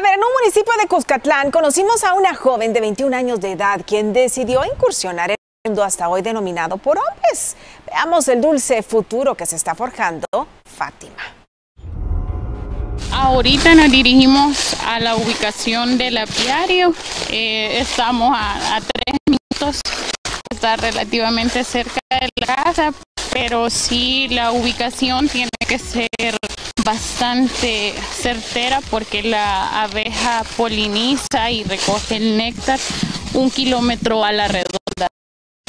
A ver, en un municipio de Cuscatlán conocimos a una joven de 21 años de edad quien decidió incursionar en el mundo hasta hoy denominado por hombres. Veamos el dulce futuro que se está forjando Fátima. Ahorita nos dirigimos a la ubicación del apiario. Eh, estamos a, a tres minutos, está relativamente cerca de la casa, pero sí la ubicación tiene que ser bastante certera porque la abeja poliniza y recoge el néctar un kilómetro a la redonda,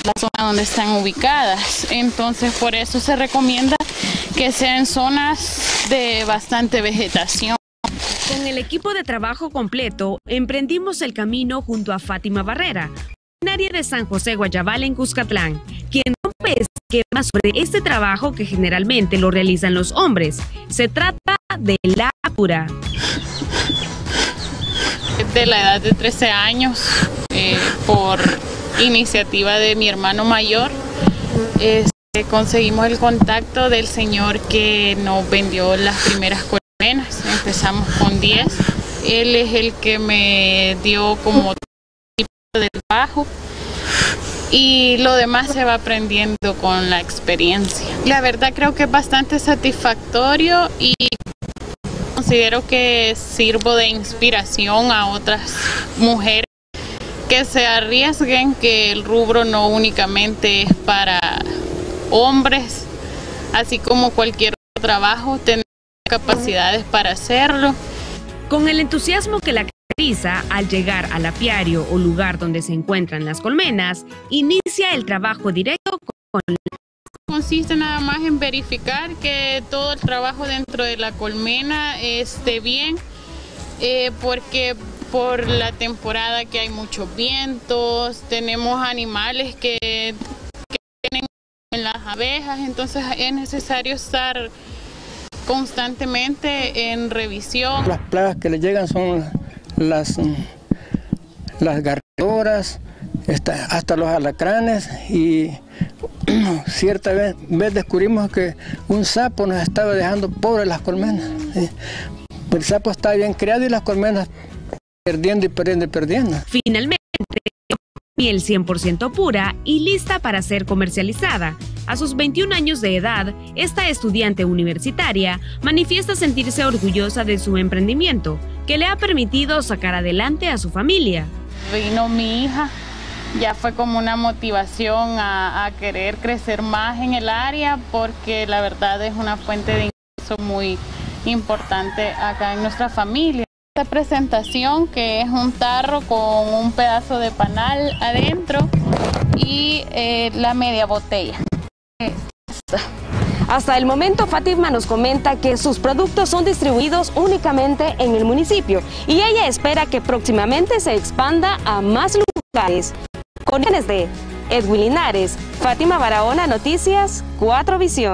la zona donde están ubicadas. Entonces por eso se recomienda que sean zonas de bastante vegetación. Con el equipo de trabajo completo, emprendimos el camino junto a Fátima Barrera, área de San José Guayabal en Cuscatlán, rompe esquemas sobre este trabajo que generalmente lo realizan los hombres. Se trata de la cura. De la edad de 13 años, eh, por iniciativa de mi hermano mayor, este, conseguimos el contacto del señor que nos vendió las primeras colmenas. Empezamos con 10. Él es el que me dio como del trabajo y lo demás se va aprendiendo con la experiencia. La verdad creo que es bastante satisfactorio y considero que sirvo de inspiración a otras mujeres que se arriesguen, que el rubro no únicamente es para hombres, así como cualquier otro trabajo, tener capacidades para hacerlo. Con el entusiasmo que la al llegar al apiario o lugar donde se encuentran las colmenas, inicia el trabajo directo con consiste nada más en verificar que todo el trabajo dentro de la colmena esté bien, eh, porque por la temporada que hay muchos vientos, tenemos animales que, que tienen las abejas, entonces es necesario estar constantemente en revisión. Las plagas que le llegan son las, las garradoras, hasta los alacranes y cierta vez, descubrimos que un sapo nos estaba dejando pobres las colmenas. El sapo está bien creado y las colmenas perdiendo y perdiendo y perdiendo. Finalmente, miel 100% pura y lista para ser comercializada. A sus 21 años de edad, esta estudiante universitaria manifiesta sentirse orgullosa de su emprendimiento, que le ha permitido sacar adelante a su familia. Vino mi hija, ya fue como una motivación a, querer crecer más en el área, porque la verdad es una fuente de ingreso muy importante acá en nuestra familia. Esta presentación que es un tarro con un pedazo de panal adentro y eh, la media botella. Hasta el momento, Fátima nos comenta que sus productos son distribuidos únicamente en el municipio y ella espera que próximamente se expanda a más lugares. Con de Edwin Linares, Fátima Barahona, Noticias, 4 Visión.